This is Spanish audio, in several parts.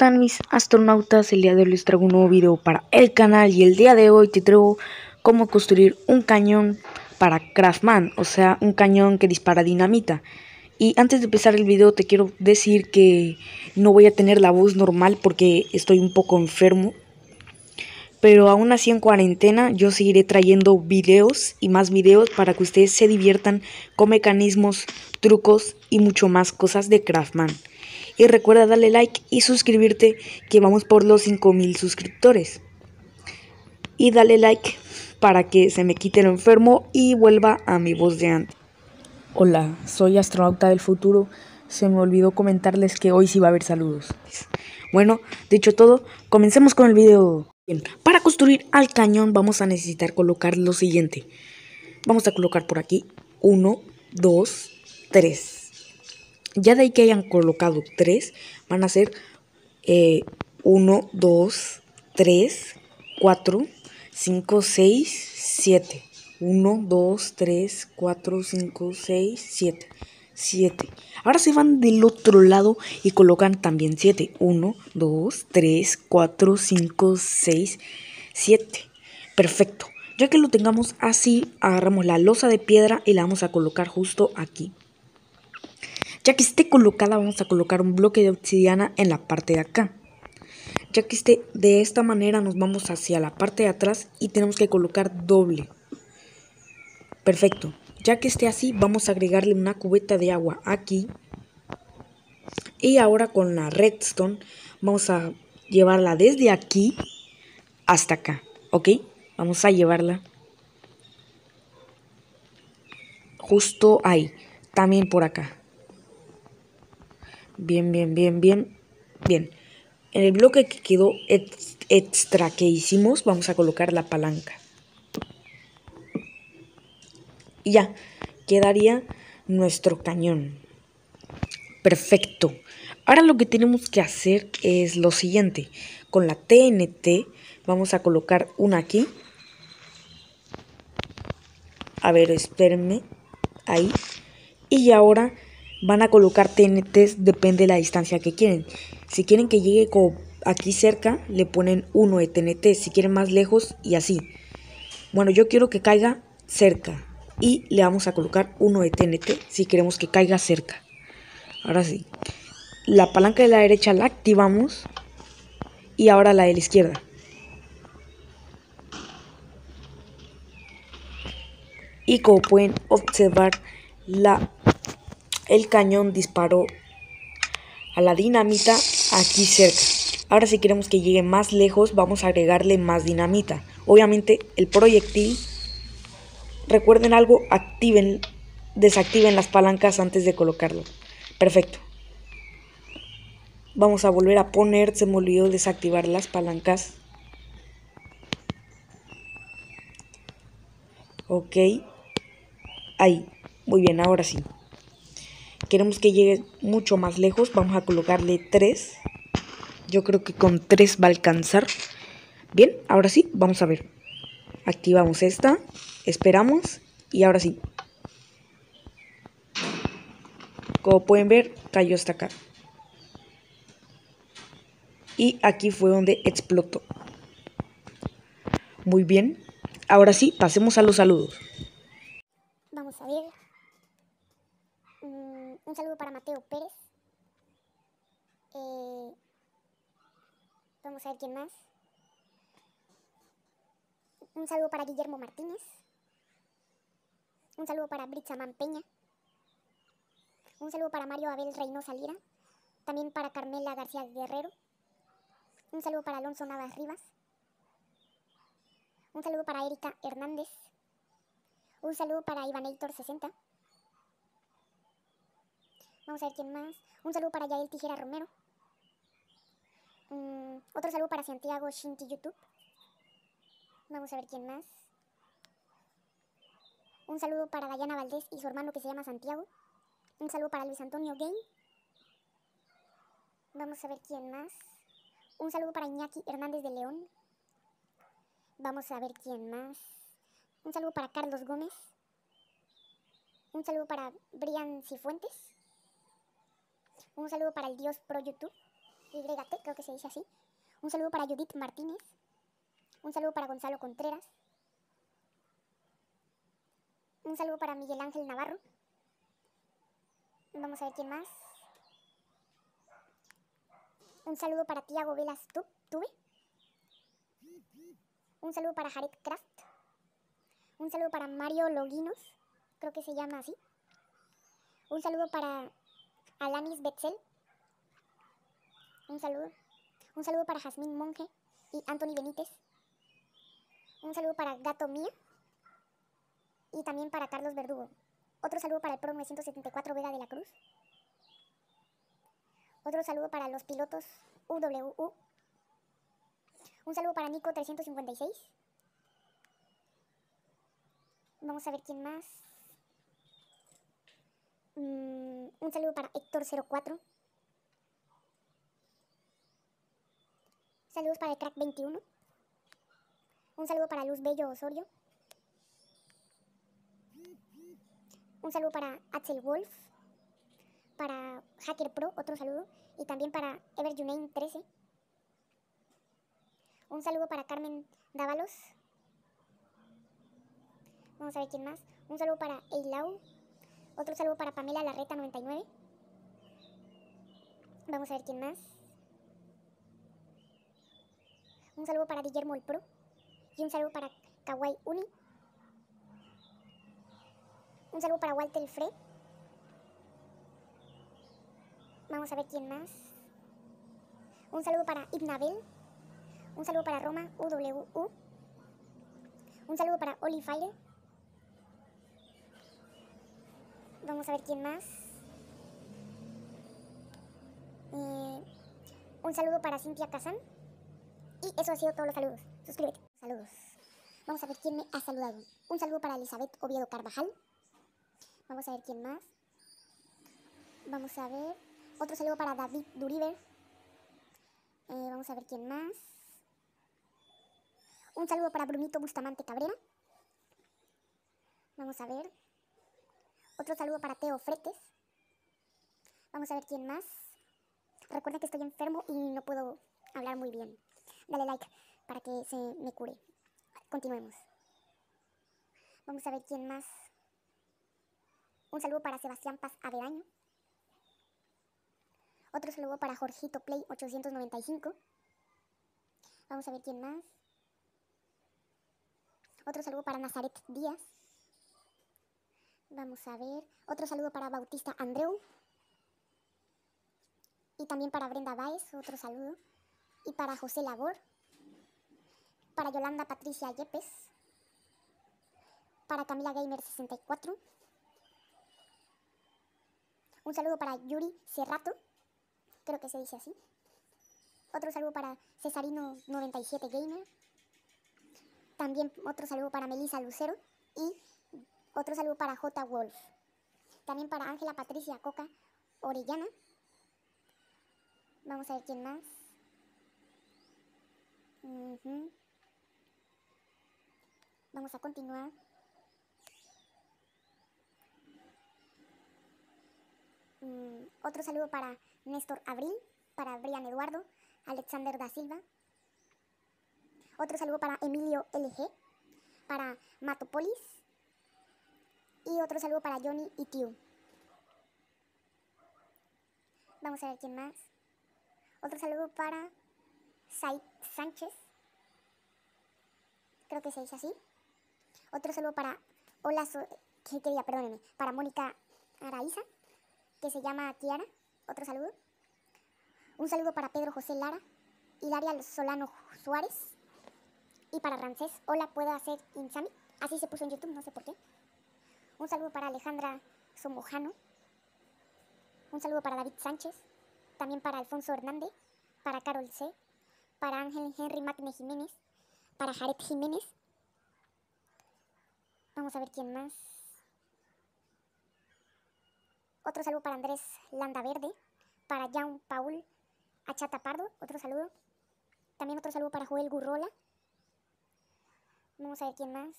están mis astronautas? El día de hoy les traigo un nuevo video para el canal y el día de hoy te traigo cómo construir un cañón para Craftman, o sea, un cañón que dispara dinamita. Y antes de empezar el video te quiero decir que no voy a tener la voz normal porque estoy un poco enfermo. Pero aún así en cuarentena yo seguiré trayendo videos y más videos para que ustedes se diviertan con mecanismos, trucos y mucho más cosas de Craftman. Y recuerda darle like y suscribirte que vamos por los 5000 suscriptores. Y dale like para que se me quite lo enfermo y vuelva a mi voz de antes. Hola, soy astronauta del futuro. Se me olvidó comentarles que hoy sí va a haber saludos. Bueno, dicho todo, comencemos con el video. Bien, para construir al cañón vamos a necesitar colocar lo siguiente. Vamos a colocar por aquí 1, 2, 3. Ya de ahí que hayan colocado 3, van a ser 1, 2, 3, 4, 5, 6, 7. 1, 2, 3, 4, 5, 6, 7. 7. Ahora se van del otro lado y colocan también 7. 1, 2, 3, 4, 5, 6, 7. Perfecto. Ya que lo tengamos así, agarramos la losa de piedra y la vamos a colocar justo aquí. Ya que esté colocada, vamos a colocar un bloque de obsidiana en la parte de acá. Ya que esté de esta manera, nos vamos hacia la parte de atrás y tenemos que colocar doble. Perfecto. Ya que esté así, vamos a agregarle una cubeta de agua aquí. Y ahora con la redstone vamos a llevarla desde aquí hasta acá. ¿Ok? Vamos a llevarla justo ahí. También por acá. Bien, bien, bien, bien. Bien. En el bloque que quedó extra que hicimos, vamos a colocar la palanca. Y ya, quedaría nuestro cañón. Perfecto. Ahora lo que tenemos que hacer es lo siguiente. Con la TNT vamos a colocar una aquí. A ver, espérenme. Ahí. Y ahora van a colocar TNTs, depende de la distancia que quieren. Si quieren que llegue aquí cerca, le ponen uno de TNT. Si quieren más lejos y así. Bueno, yo quiero que caiga cerca. Y le vamos a colocar uno de TNT si queremos que caiga cerca. Ahora sí. La palanca de la derecha la activamos. Y ahora la de la izquierda. Y como pueden observar, la el cañón disparó a la dinamita aquí cerca. Ahora si queremos que llegue más lejos vamos a agregarle más dinamita. Obviamente el proyectil, recuerden algo, activen, desactiven las palancas antes de colocarlo. Perfecto. Vamos a volver a poner, se me olvidó desactivar las palancas. Ok. Ahí. Muy bien, ahora sí queremos que llegue mucho más lejos, vamos a colocarle 3. Yo creo que con 3 va a alcanzar. Bien, ahora sí, vamos a ver. Activamos esta, esperamos y ahora sí. Como pueden ver, cayó hasta acá. Y aquí fue donde explotó. Muy bien. Ahora sí, pasemos a los saludos. Vamos a ver. Mm, un saludo para Mateo Pérez. Eh, vamos a ver quién más. Un saludo para Guillermo Martínez. Un saludo para Britzaman Peña. Un saludo para Mario Abel Reynosa Lira. También para Carmela García Guerrero. Un saludo para Alonso Navas Rivas. Un saludo para Erika Hernández. Un saludo para Ivanator 60. Vamos a ver quién más. Un saludo para Yael Tijera Romero. Mm, otro saludo para Santiago Shinti YouTube. Vamos a ver quién más. Un saludo para Dayana Valdés y su hermano que se llama Santiago. Un saludo para Luis Antonio Game. Vamos a ver quién más. Un saludo para Iñaki Hernández de León. Vamos a ver quién más. Un saludo para Carlos Gómez. Un saludo para Brian Cifuentes. Un saludo para el Dios Pro YouTube. YT, creo que se dice así. Un saludo para Judith Martínez. Un saludo para Gonzalo Contreras. Un saludo para Miguel Ángel Navarro. Vamos a ver quién más. Un saludo para Tiago Velas Tuve. Un saludo para Jared Craft. Un saludo para Mario Loguinos. Creo que se llama así. Un saludo para Alanis Betzel. Un saludo. Un saludo para Jazmín Monge y Anthony Benítez. Un saludo para Gato Mía. Y también para Carlos Verdugo. Otro saludo para el Pro 974 Vega de la Cruz. Otro saludo para los pilotos UWU. Un saludo para Nico 356. Vamos a ver quién más. Mm, un saludo para Héctor 04. Saludos para el Crack 21. Un saludo para Luz Bello Osorio. Un saludo para Axel Wolf. Para Hacker Pro, otro saludo. Y también para Ever 13. Un saludo para Carmen Dávalos. Vamos a ver quién más. Un saludo para Eilau. Otro saludo para Pamela Larreta 99. Vamos a ver quién más. Un saludo para Guillermo el Pro. Un saludo para Kawaii Uni. Un saludo para Walter Fred. Vamos a ver quién más. Un saludo para Ibnabel. Un saludo para Roma UWU. Un saludo para Oli. Vamos a ver quién más. Eh, un saludo para Cintia Kazan. Y eso ha sido todos los saludos. Suscríbete. Saludos. Vamos a ver quién me ha saludado. Un saludo para Elizabeth Oviedo Carvajal. Vamos a ver quién más. Vamos a ver. Otro saludo para David Duriver. Eh, vamos a ver quién más. Un saludo para Brunito Bustamante Cabrera. Vamos a ver. Otro saludo para Teo Fretes. Vamos a ver quién más. Recuerda que estoy enfermo y no puedo hablar muy bien. Dale like para que se me cure. Continuemos. Vamos a ver quién más. Un saludo para Sebastián Paz Averaño. Otro saludo para Jorgito Play 895. Vamos a ver quién más. Otro saludo para Nazaret Díaz. Vamos a ver. Otro saludo para Bautista Andreu. Y también para Brenda Baez, otro saludo. Y para José Labor. Para Yolanda Patricia Yepes. Para Camila Gamer 64. Un saludo para Yuri Cerrato, creo que se dice así. Otro saludo para Cesarino97 Gamer. También otro saludo para Melissa Lucero y otro saludo para J. Wolf. También para Ángela Patricia Coca Orellana. Vamos a ver quién más. Vamos a continuar. Mm, otro saludo para Néstor Abril, para Brian Eduardo, Alexander da Silva. Otro saludo para Emilio LG, para Matopolis. Y otro saludo para Johnny y Tiu. Vamos a ver quién más. Otro saludo para Said Sánchez. Creo que se dice así. Otro saludo para Hola, que quería, perdónenme, para Mónica Araiza que se llama Kiara. Otro saludo. Un saludo para Pedro José Lara, Hilaria Solano Suárez y para Rancés. Hola, ¿puedo hacer Insami? Así se puso en YouTube, no sé por qué. Un saludo para Alejandra Somojano. Un saludo para David Sánchez. También para Alfonso Hernández. Para Carol C. Para Ángel Henry Magne Jiménez. Para Jared Jiménez. Vamos a ver quién más. Otro saludo para Andrés Landa Verde, para Jean Paul Achata Pardo, otro saludo. También otro saludo para Joel Gurrola. Vamos a ver quién más.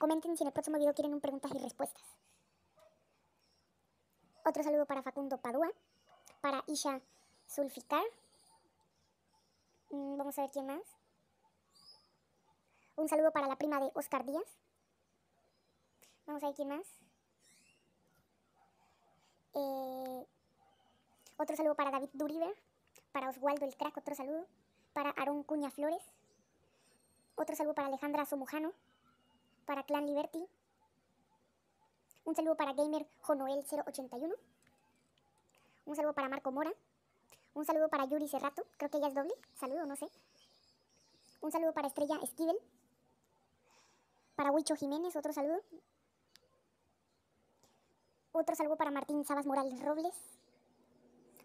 Comenten si en el próximo video quieren un preguntas y respuestas. Otro saludo para Facundo Padua, para Isha Sulficar. Mm, vamos a ver quién más. Un saludo para la prima de Oscar Díaz. Vamos a ver quién más. Eh, otro saludo para David Duriver. Para Oswaldo el Crack, otro saludo. Para Aarón Cuña Flores. Otro saludo para Alejandra Somujano. Para Clan Liberty. Un saludo para Gamer Jonoel081. Un saludo para Marco Mora. Un saludo para Yuri Cerrato. Creo que ella es doble. Saludo, no sé. Un saludo para Estrella Esquivel. Para Huicho Jiménez, otro saludo. Otro saludo para Martín Sabas Morales Robles.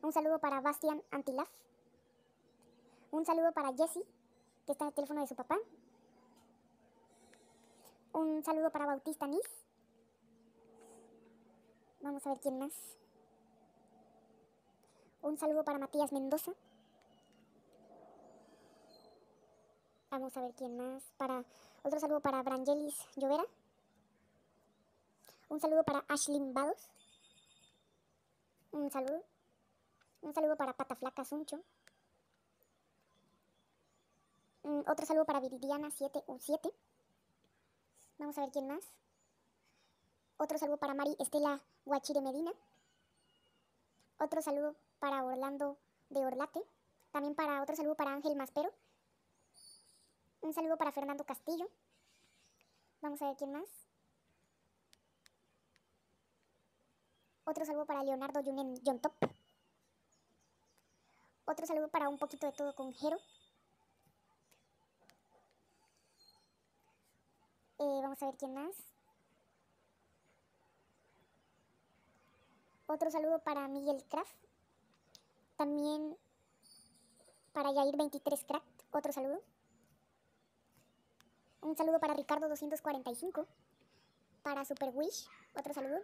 Un saludo para Bastian Antilaf. Un saludo para Jesse, que está en el teléfono de su papá. Un saludo para Bautista Nis. Vamos a ver quién más. Un saludo para Matías Mendoza. Vamos a ver quién más. Para otro saludo para Brangelis Llovera. Un saludo para Ashlyn Vados. Un saludo. Un saludo para Pata Flaca Suncho. Mm, otro saludo para Viridiana 7 u 7. Vamos a ver quién más. Otro saludo para Mari Estela Guachire Medina. Otro saludo para Orlando de Orlate. También para otro saludo para Ángel Maspero. Un saludo para Fernando Castillo. Vamos a ver quién más. Otro saludo para Leonardo Yunen John Top. Otro saludo para un poquito de todo con Jero. Eh, vamos a ver quién más. Otro saludo para Miguel Craft. También para Yair23 Crack. Otro saludo. Un saludo para Ricardo245. Para Super Wish. Otro saludo.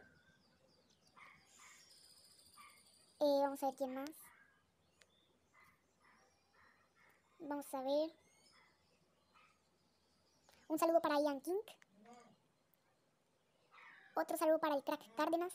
Eh, vamos a ver quién más. Vamos a ver. Un saludo para Ian King. Otro saludo para el crack Cárdenas.